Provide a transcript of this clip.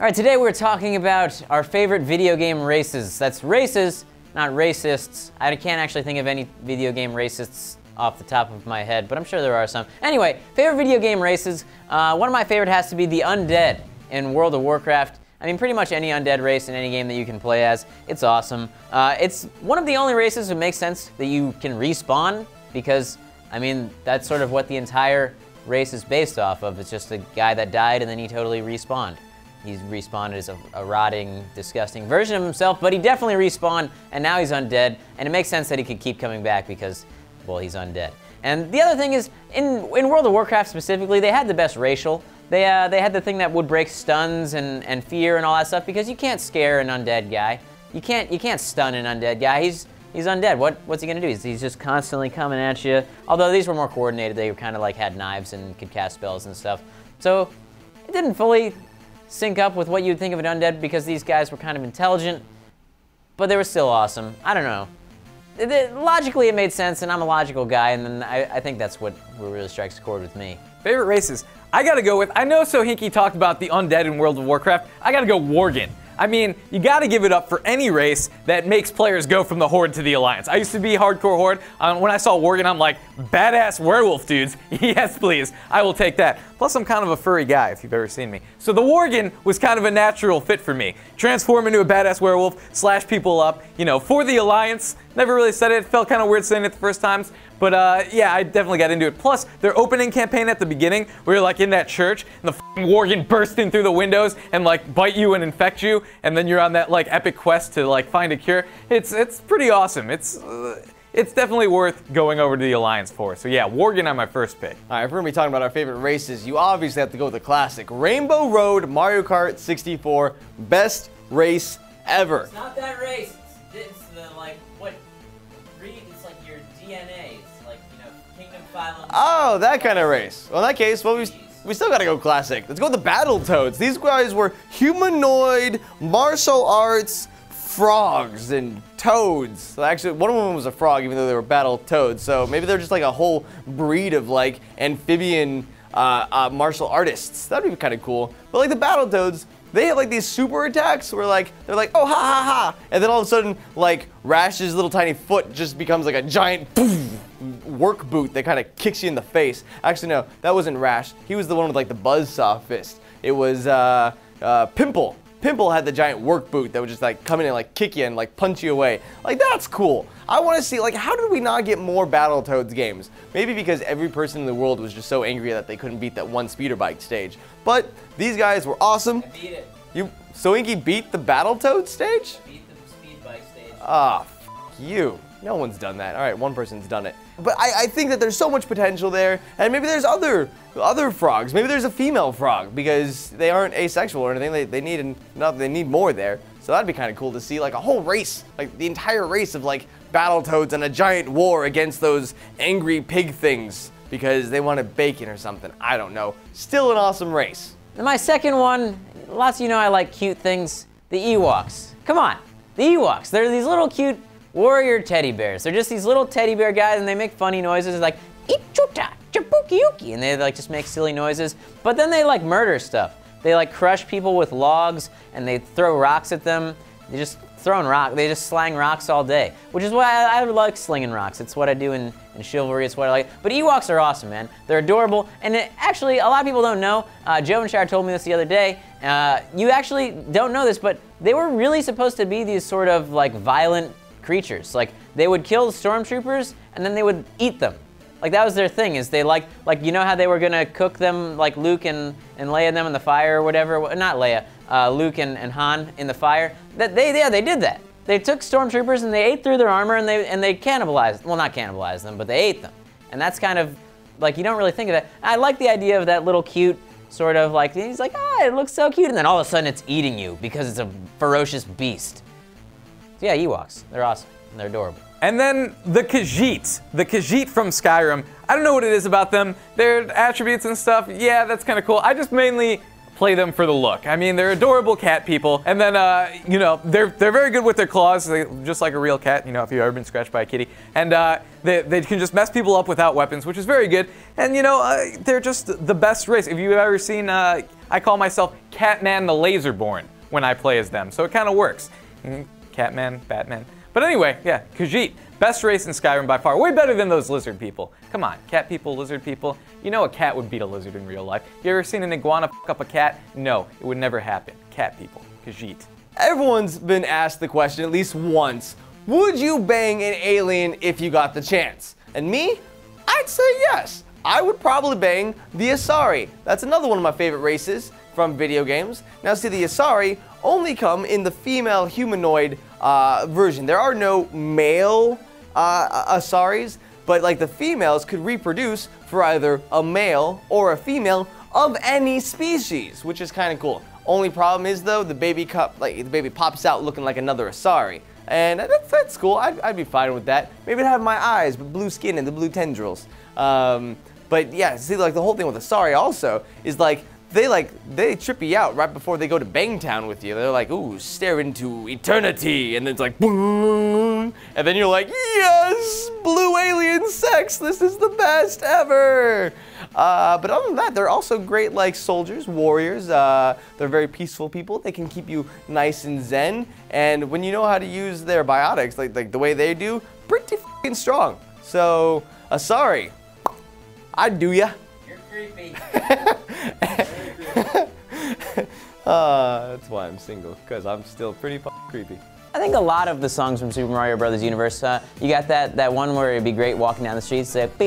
All right, today we're talking about our favorite video game races. That's races, not racists. I can't actually think of any video game racists off the top of my head, but I'm sure there are some. Anyway, favorite video game races. Uh, one of my favorite has to be the undead in World of Warcraft. I mean, pretty much any undead race in any game that you can play as. It's awesome. Uh, it's one of the only races that makes sense that you can respawn because, I mean, that's sort of what the entire race is based off of. It's just a guy that died and then he totally respawned. He's respawned as a, a, rotting, disgusting version of himself, but he definitely respawned, and now he's undead, and it makes sense that he could keep coming back because, well, he's undead. And the other thing is, in, in World of Warcraft specifically, they had the best racial. They, uh, they had the thing that would break stuns and, and fear and all that stuff because you can't scare an undead guy. You can't, you can't stun an undead guy. He's, he's undead. What, what's he gonna do? He's, he's just constantly coming at you. Although these were more coordinated. They kind of like had knives and could cast spells and stuff. So it didn't fully sync up with what you'd think of an undead because these guys were kind of intelligent, but they were still awesome. I don't know. It, it, logically, it made sense, and I'm a logical guy, and then I, I think that's what really strikes a chord with me. Favorite races? I gotta go with, I know Sohinki talked about the undead in World of Warcraft, I gotta go Worgen. I mean, you gotta give it up for any race that makes players go from the Horde to the Alliance. I used to be hardcore Horde. Um, when I saw Worgen, I'm like, badass werewolf dudes. yes, please. I will take that. Plus, I'm kind of a furry guy, if you've ever seen me. So the Worgen was kind of a natural fit for me. Transform into a badass werewolf, slash people up, you know, for the Alliance. Never really said it. Felt kind of weird saying it the first times. But uh, yeah, I definitely got into it. Plus, their opening campaign at the beginning, where you're like in that church, and the Worgen burst in through the windows and like bite you and infect you, and then you're on that like epic quest to like find a cure. It's it's pretty awesome. It's uh, it's definitely worth going over to the Alliance for. So yeah, Worgen on my first pick. All right, if we're gonna be talking about our favorite races, you obviously have to go with the classic Rainbow Road Mario Kart 64, best race ever. It's not that race. Oh, that kind of race. Well, in that case, well, we, we still gotta go classic. Let's go with the Battle Toads. These guys were humanoid martial arts frogs and toads. Actually, one of them was a frog, even though they were battle toads. So maybe they're just like a whole breed of like amphibian uh, uh, martial artists. That'd be kind of cool. But like the battle toads, they have like these super attacks where like they're like oh ha ha ha and then all of a sudden like Rash's little tiny foot just becomes like a giant poof, work boot that kind of kicks you in the face. Actually no, that wasn't Rash. He was the one with like the buzzsaw fist. It was uh, uh, Pimple. Pimple had the giant work boot that would just like come in and like kick you and like punch you away. Like that's cool. I want to see like how did we not get more Battletoads games? Maybe because every person in the world was just so angry that they couldn't beat that one speeder bike stage. But these guys were awesome. I beat it. You Sohinki beat the Battletoad stage? I beat the speed bike stage. Ah, you. No one's done that. All right, one person's done it. But I, I, think that there's so much potential there, and maybe there's other other frogs. Maybe there's a female frog because they aren't asexual or anything. They, they need not they need more there. So that'd be kind of cool to see, like a whole race, like the entire race of like battle toads and a giant war against those angry pig things because they wanted bacon or something. I don't know. Still an awesome race. And my second one, lots of you know I like cute things. The Ewoks. Come on, the Ewoks. They're these little cute warrior teddy bears. They're just these little teddy bear guys and they make funny noises like Ichuta, Jabuki and they like just make silly noises. But then they like murder stuff. They like crush people with logs and they throw rocks at them. They just throwing rock. They just slang rocks all day, which is why I, I, like slinging rocks. It's what I do in, in chivalry. It's what I like. But Ewoks are awesome, man. They're adorable, and it, actually, a lot of people don't know. Uh, Jovenshire told me this the other day. Uh, you actually don't know this, but they were really supposed to be these sort of like violent creatures. Like they would kill stormtroopers and then they would eat them. Like that was their thing. Is they like like you know how they were gonna cook them like Luke and and Leia them in the fire or whatever. Not Leia, uh, Luke and, and Han in the fire. That they yeah they did that. They took stormtroopers and they ate through their armor and they and they cannibalized. Well, not cannibalized them, but they ate them. And that's kind of like you don't really think of that. I like the idea of that little cute sort of like he's like ah oh, it looks so cute and then all of a sudden it's eating you because it's a ferocious beast. Yeah, Ewoks. They're awesome. They're adorable. And then the Khajiit, the Khajiit from Skyrim. I don't know what it is about them. Their attributes and stuff, yeah, that's kind of cool. I just mainly play them for the look. I mean, they're adorable cat people, and then uh, you know they're they're very good with their claws, they, just like a real cat. You know, if you've ever been scratched by a kitty, and uh, they, they can just mess people up without weapons, which is very good. And you know, uh, they're just the best race. If you've ever seen, uh, I call myself Catman the Laserborn when I play as them, so it kind of works. Catman, Batman. But anyway, yeah, Khajiit. Best race in Skyrim by far. Way better than those lizard people. Come on, cat people, lizard people. You know a cat would beat a lizard in real life. You ever seen an iguana fuck up a cat? No, it would never happen. Cat people. Khajiit. Everyone's been asked the question at least once Would you bang an alien if you got the chance? And me? I'd say yes. I would probably bang the Asari. That's another one of my favorite races from video games. Now, see, the Asari only come in the female humanoid uh, version. There are no male uh, Asaris, but like the females could reproduce for either a male or a female of any species, which is kind of cool. Only problem is though, the baby cup, like the baby pops out looking like another Asari. And that's, that's cool. I'd, I'd be fine with that. Maybe I'd have my eyes, but blue skin and the blue tendrils. Um, but yeah, see, like the whole thing with Asari also is like they like they trip you out right before they go to Bangtown with you. They're like, ooh, stare into eternity, and then it's like, boom, and then you're like, yes, blue alien sex. This is the best ever. Uh, but other than that, they're also great like soldiers, warriors. Uh, they're very peaceful people. They can keep you nice and zen. And when you know how to use their biotics, like like the way they do, pretty fucking strong. So, Asari, I'd do ya. You're creepy. Uh, that's why I'm single, because I'm still pretty creepy. I think a lot of the songs from Super Mario Brothers universe, uh, you got that that one where it'd be great walking down the streets, like